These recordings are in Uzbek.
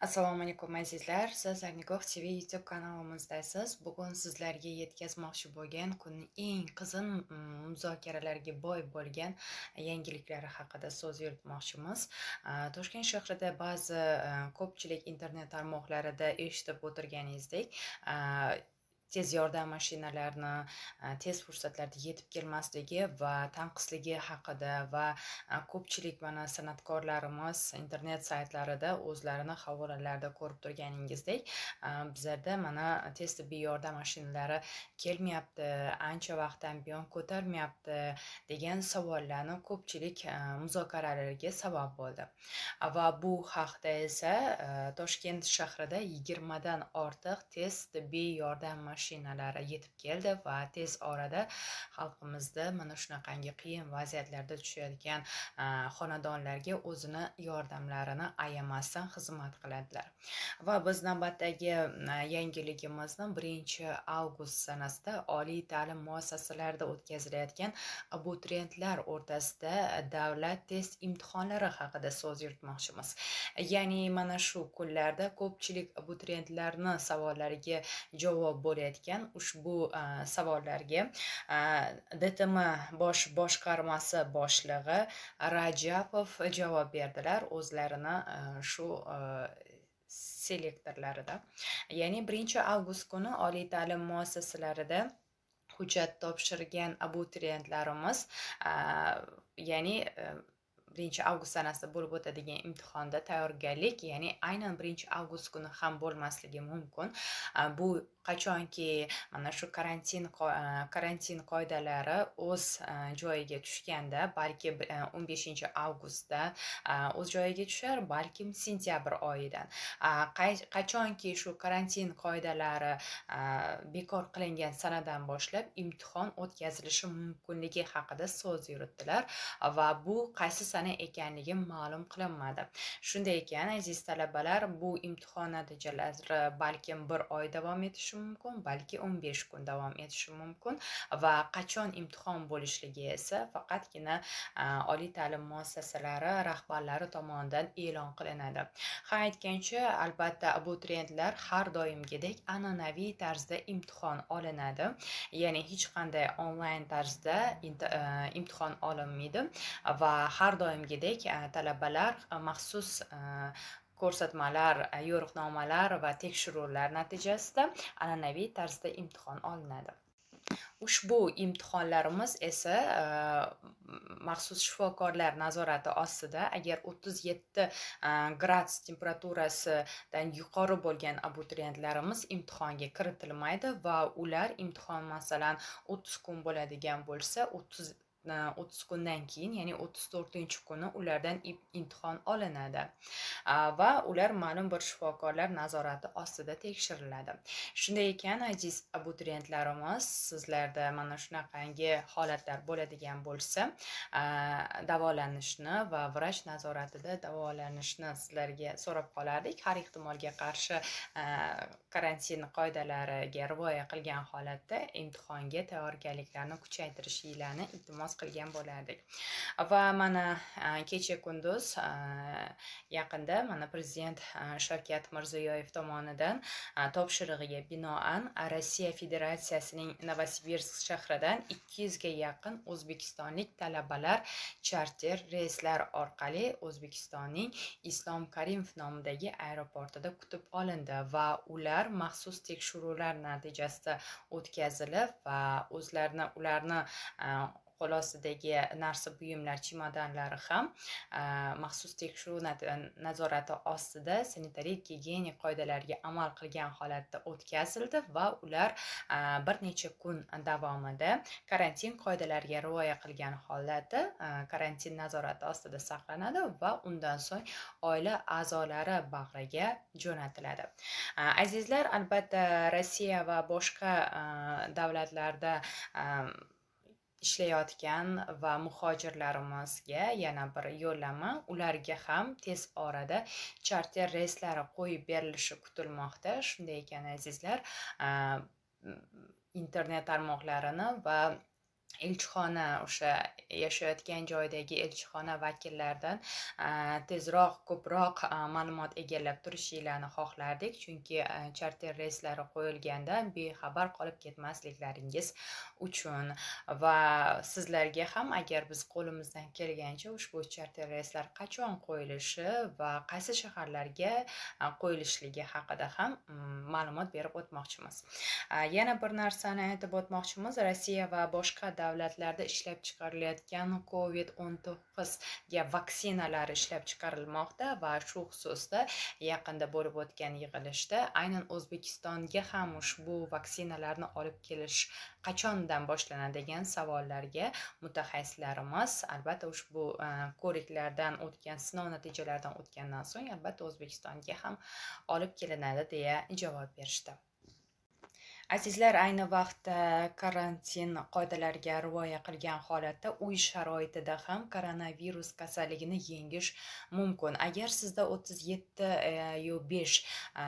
Assalomu alaykum azizlar. Siz Agnigoh TV YouTube kanalimizdasiz. Bugun sizlarga yetkazmoqchi bo'lgan kunning eng qizin muzokaralarga boy bo'lgan yangiliklari haqida so'z yuritmoqchimiz. Toshkent shahrida ba'zi ko'pchilik internet tarmoqlarida eshitib o'tirganingizdek tez yordam mashinalarini tez fursatlarda yetib kelmasligi va tanqisligi haqida va ko'pchilik mana san'atkorlarimiz internet saytlarida o'zlarini havolalarida ko'rib turganingizdek bizlarda mana tez tibbiy yordam mashinalari kelmayapti ancha vaqtdan buyon ko'tarmayapti degan savollarni ko'pchilik muzokaralarga sabab bo'ldi. Va bu haqda esa toshkent shahrida yigirmadan ortiq tez tibbiy yordam mashinalari yetib keldi va tez orada xalqimizda mana shunaqangi qiyin vaziyatlarda tushayotgan xonadonlarga o'zini yordamlarini ayamasdan xizmat qiladilar. Va biz navbatdagi yangiligimizni birinchi avgust sanasida oliy ta'lim muassasalarida o'tkazilayotgan abituriyentlar o'rtasida davlat test imtihonlari haqida so'z yuritmoqchimiz. Ya'ni mana shu kunlarda ko'pchilik abituriyentlarni savollariga javob bo'layotgan berayotgan ushbu savollarga. Dtm bosh boshqarmasi boshlig'i rajapov javob berdilar o'zlarini shu selektorlarida. Ya'ni birinchi avgust kuni oliy ta'lim muassasalarida hujjat topshirgan abituriyentlarimiz ya'ni birinchi avgust sanasida bo'lib o'tadigan imtihonda tayyorgarlik ya'ni aynan birinchi avgust kuni ham bo'lmasligi mumkin. Bu qachonki mana shu karantin karantin qoidalari o'z joyiga tushganda balki o'n beshinchi avgustda o'z joyiga tushar balkim sentyabr oyidan. Qachonki shu karantin qoidalari bekor qilingan sanadan boshlab imtihon o'tkazilishi mumkinligi haqida so'z yuritdilar va bu qaysi sana ekanligi ma'lum qilinmadi. Shunday ekan aziz talabalar bu imtihon natijalari balkim bir oy davom etishi etishi mumkin balki 15 kun davom etishi mumkin va qachon imtihon bo'lishligi esa faqatgina oliy ta'lim muassasalari rahbarlari tomonidan e'lon qilinadi. Ha aytgancha albatta abituriyentlar har doimgidek an'anaviy tarzda imtihon olinadi. Ya'ni hech qanday onlayn tarzda imtihon olinmaydi va har doimgidek talabalar maxsus ko'rsatmalar yo'riqnomalar va tekshiruvlar natijasida an'anaviy tarzda imtihon olinadi. Ushbu imtihonlarimiz esa maxsus shifokorlar nazorati ostida agar o'ttiz yetti gradus temperaturasidan yuqori bo'lgan abituriyentlarimiz imtihonga kiritilmaydi va ular imtihon masalan o'ttiz kun bo'ladigan bo'lsa o'ttiz o'ttiz kundan keyin ya'ni o'ttiz to'rtinchi kuni ulardan imtihon olinadi. Va ular ma'lum bir shifokorlar nazorati ostida tekshiriladi. Shunday ekan aziz abituriyentlarimiz sizlarda mana shunaqangi holatlar bo'ladigan bo'lsa davolanishni va vrach nazoratida davolanishni sizlarga so'rab qolardik. Har ehtimolga qarshi karantin qoidalariga rioya qilgan holatda imtihonga tayyorgarliklarni kuchaytirishinglarni iltimos qilgan bo'lardik. Va mana e, kecha kunduz e, yaqinda mana prezident e, shavkat mirziyoyev tomonidan topshirig'iga binoan rossiya federatsiyasining novosibirsk shahridan ikki yuzga yaqin o'zbekistonlik talabalar charter reyslar orqali o'zbekistonning islom karimov nomidagi aeroportida kutib olindi va ular maxsus tekshiruvlar natijasida o'tkazilib va o'zlarini ularni qo'l ostidagi narsa buyumlar chemodanlari ham maxsus tekshiruv nazorati ostida sanitariya gigiyenik qoidalariga amal qilgan holatda o'tkazildi va ular bir necha kun davomida karantin qoidalariga rioya qilgan holatda karantin nazorati ostida saqlanadi va undan so'ng oila a'zolari bag'riga jo'natiladi. Azizlar albatta rossiya va boshqa davlatlarda ishlayotgan va muhojirlarimizga yana bir yo'llanma ularga ham tez orada charter reyslari qo'yib berilishi kutilmoqda. Shunday ekan azizlar internet tarmoqlarini va elchixona o'sha yashayotgan joydagi elchixona vakillaridan tezroq ko'proq ma'lumot egallab turishinglarni xohlardik. Chunki charter reyslari qo'yilganda bexabar qolib ketmasliklaringiz uchun va sizlarga ham agar biz qo'limizdan kelgancha ushbu charter reyslar qachon qo'yilishi va qaysi shaharlarga qo'yilishligi haqida ham mm, ma'lumot berib o'tmoqchimiz. Yana bir narsani aytib o'tmoqchimiz rossiya va boshqa davlatlarda ishlab chiqarilayotgan covid o'n to'qqizga vaksinalar ishlab chiqarilmoqda va shu xususda yaqinda bo'lib o'tgan yig'ilishda aynan o'zbekistonga ham ushbu vaksinalarni olib kelish qachondan boshlanadi degan savollarga mutaxassislarimiz albatta ushbu e, ko'riklardan o'tgan sinov natijalaridan o'tgandan so'ng albatta o'zbekistonga ham olib kelinadi deya javob berishdi. Azizlar ayni vaqtda karantin qoidalariga rioya qilgan holatda uy sharoitida ham koronavirus kasalligini yengish mumkin. Agar sizda o'ttiz yetti yo e, besh e,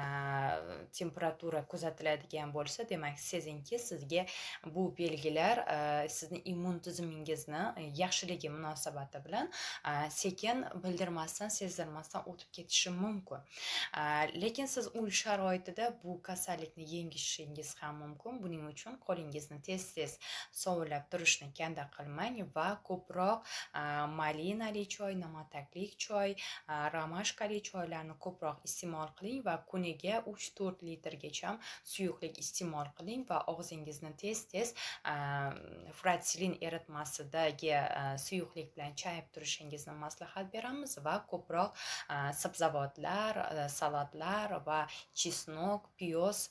temperatura kuzatiladigan bo'lsa demak sezingki sizga bu belgilar e, sizni immun tizimingizni yaxshiligi munosabati bilan sekin bildirmasdan sezdirmasdan o'tib ketishi mumkin. Lekin siz uy sharoitida bu kasallikni yengishingiz ham ham mumkin. Buning uchun qo'lingizni tez tez sovunlab turishni kanda qilmang va ko'proq malinali choy namataklik choy ramashkali choylarni ko'proq iste'mol qiling va kuniga uch to'rt litrgacha suyuqlik iste'mol qiling va og'zingizni tez tez fratsilin eritmasidagi suyuqlik bilan chayib turishingizni maslahat beramiz va ko'proq sabzavotlar salatlar va chesnok piyoz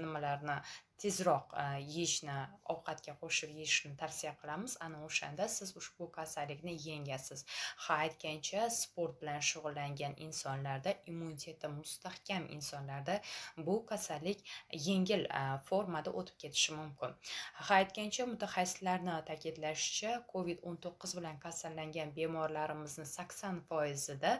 nimalarni tezroq e, yeyishni ovqatga qo'shib yeyishni tavsiya qilamiz. Ana o'shanda siz ushbu kasallikni yengasiz. Ha aytgancha sport bilan shug'ullangan insonlarda immuniteti mustahkam insonlarda bu kasallik yengil e, formada o'tib ketishi mumkin. Ha aytgancha mutaxassislarni ta'kidlashicha covid o'n to'qqiz bilan kasallangan bemorlarimizni sakson foizida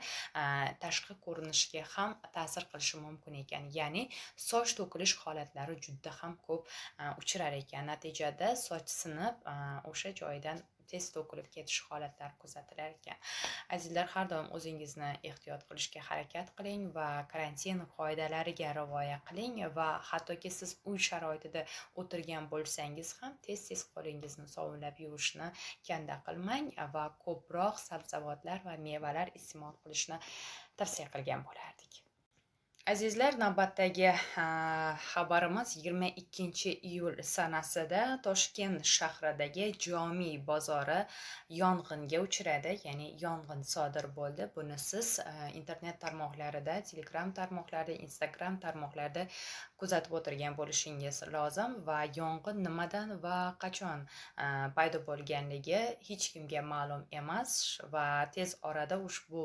e, tashqi ko'rinishga ham ta'sir qilishi mumkin ekan. Ya'ni soch to'kilish holatlari juda ham ko'p uchrar ekan. Natijada soch sinib o'sha joydan tez to'kilib ketish holatlari kuzatilar ekan. Azizlar har doim o'zingizni ehtiyot qilishga harakat qiling va karantin qoidalariga rioya qiling va hattoki siz uy sharoitida o'tirgan bo'lsangiz ham tez tez qo'lingizni sovunlab yuvishni kanda qilmang va ko'proq sabzavotlar va mevalar iste'mol qilishni tavsiya qilgan bo'lardik. Azizlar navbatdagi xabarimiz yigirma ikkinchi iyul sanasida toshkent shahridagi jomiy bozori yong'inga uchradi ya'ni yong'in sodir bo'ldi. Buni siz internet tarmoqlarida telegram tarmoqlarida instagram tarmoqlarida kuzatib o'tirgan bo'lishingiz lozim va yong'in nimadan va qachon paydo bo'lganligi hech kimga ma'lum emas va tez orada ushbu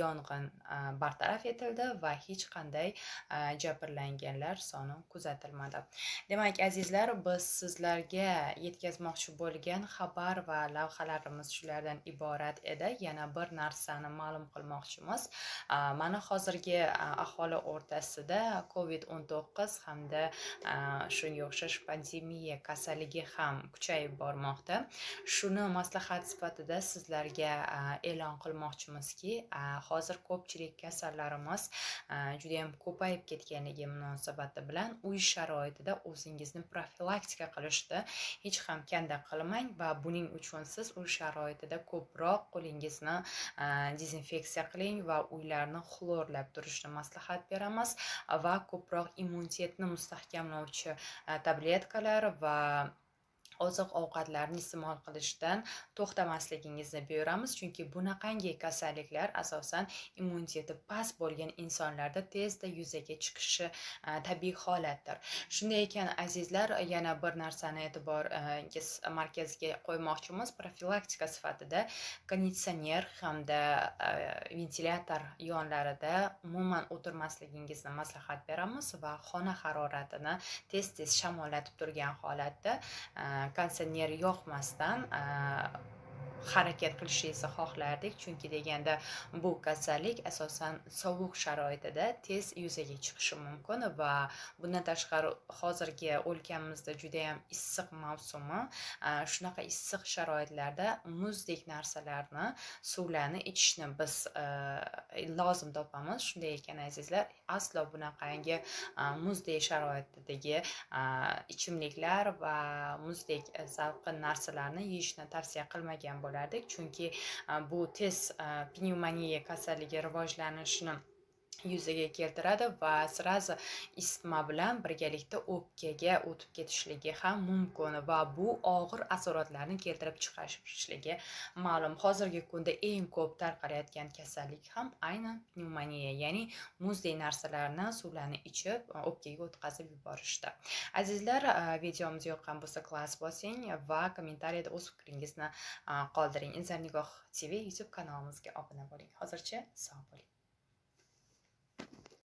yong'in bartaraf etildi va hech qanday jabrlanganlar soni kuzatilmadi. Demak azizlar biz sizlarga yetkazmoqchi bo'lgan xabar va lavhalarimiz shulardan iborat edi. Yana bir narsani ma'lum qilmoqchimiz mana hozirgi aholi o'rtasida covid o'n to'qqiz hamda shunga o'xshash pandemiya kasalligi ham kuchayib bormoqda. Shuni maslahat sifatida sizlarga e'lon qilmoqchimizki hozir ko'pchilik kasallarimiz juda judayam ko'payib ketganligi munosabati bilan uy sharoitida o'zingizni profilaktika qilishda hech ham kanda qilmang va buning uchun siz uy sharoitida ko'proq qo'lingizni dezinfeksiya qiling va uylarni xlorlab turishni maslahat beramiz va ko'proq immunitetni mustahkamlovchi tabletkalar va oziq ovqatlarni iste'mol qilishdan to'xtamasligingizni buyuramiz. Chunki bunaqangi kasalliklar asosan immuniteti past bo'lgan insonlarda tezda yuzaga chiqishi tabiiy holatdir. Shunday ekan azizlar yana bir narsani e'tiboringiz markaziga qo'ymoqchimiz profilaktika sifatida konditsioner hamda ventilyator yonlarida umuman o'tirmasligingizni maslahat beramiz va xona haroratini tez tez shamollatib turgan holatda konditsioner yoqmasdan harakat qilishingizni xohlardik. Chunki deganda bu kasallik asosan sovuq sharoitida tez yuzaga chiqishi mumkin va bundan tashqari hozirgi o'lkamizda judayam issiq mavsumi shunaqa issiq sharoitlarda muzdek narsalarni suvlarni ichishni biz lozim topamiz. Shunday ekan azizlar aslo bunaqangi muzdek sharoitdagi ichimliklar va muzdek e, salqin narsalarni yeyishni tavsiya qilmagan bo'lardik chunki e, bu tez e, pnevmoniya kasalligi rivojlanishini yuzaga keltiradi va сразу isitma bilan birgalikda o'pkaga o'tib ketishligi ham mumkin va bu og'ir asoratlarni keltirib chiqarishligi ma'lum. Hozirgi kunda eng ko'p tarqalayotgan kasallik ham aynan pnevmoniya ya'ni muzdek narsalarni suvlarni ichib e, o'pkaga o'tkazib yuborishda. Azizlar e, videomiz yoqqan bo'lsa klass bosing va kommentariyada o'z fikringizni e, qoldiring. Inson nigoh tv youtube kanalimizga obuna bo'ling. Hozircha sog' bo'ling.